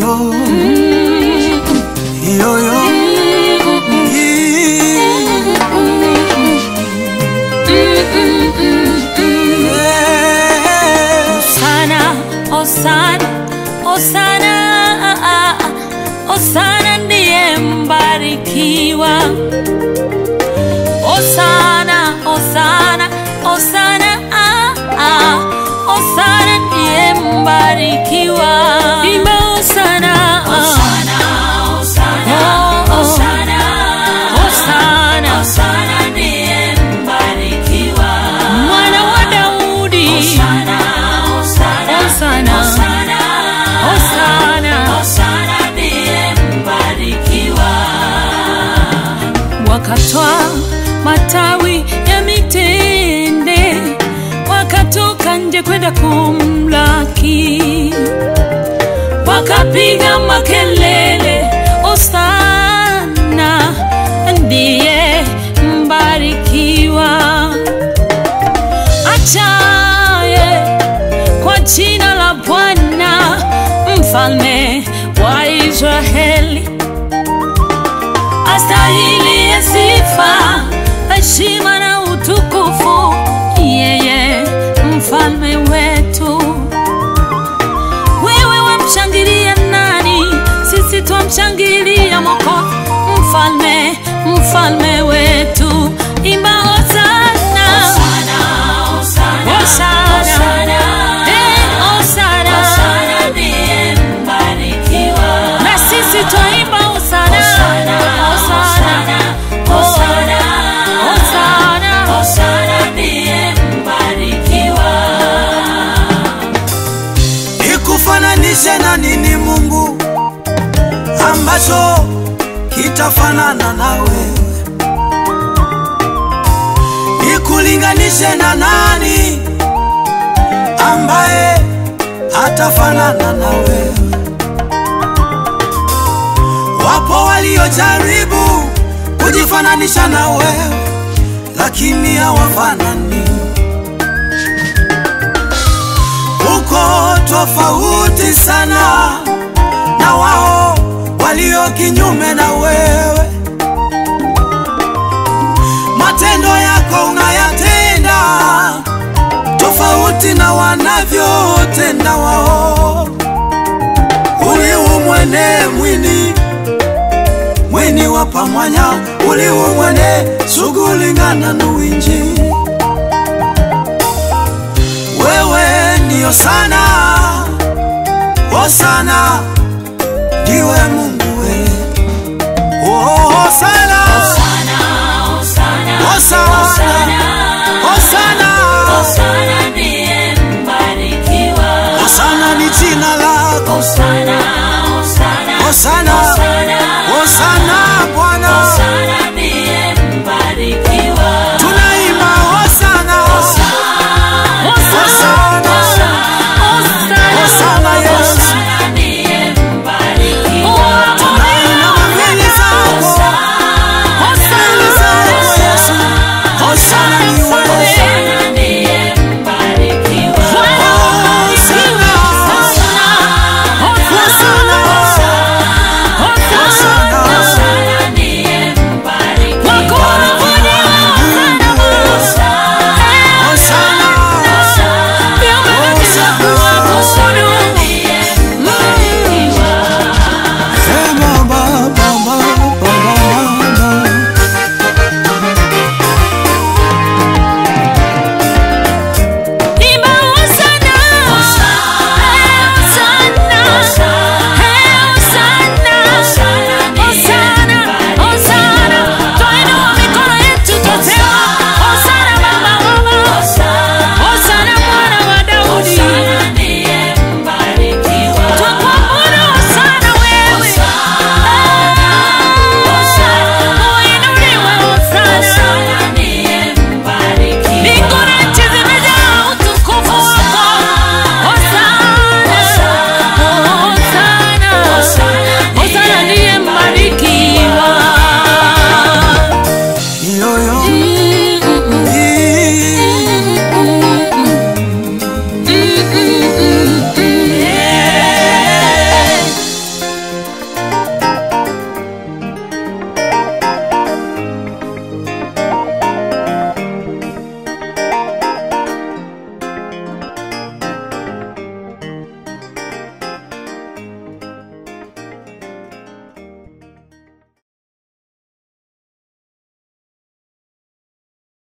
Yo, yo, yo. Yeah. Osana, Osana, Osana, Osana ndiye mbarikiwa. Osana, Osana, Osana, Osana ndiye mbarikiwa. Imba Osana, Osana, Osana, Osana, Osana, Osana ndiye mbarikiwa. Mwana wa Daudi, Osana, Osana, Osana, Osana, Osana. Ndiye mbarikiwa. Wakatwa matawi ya mitende wakatoka nje kwenda kumlaki. Wakapiga makelele osana ndiye mbarikiwa. Achaye kwa jina la bwana mfalme wa israeli. Astahili sifa, Shimana Nikufananishe na nini Mungu ambacho kitafanana na wewe? Nikulinganishe na nani ambaye hatafanana na wewe? Wapo waliojaribu kujifananisha na wewe, lakini hawafanani. uko tofauti sana na wao walio kinyume na wewe. Matendo yako unayatenda tofauti na wanavyotenda wao. uliumwene mwini mwini wa pamwanya uliumwene sugulingana nuwinji wewe sana Hosana ndiwe Mungu we. Oh, Hosana Hosana Hosana